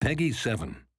Peggy 7.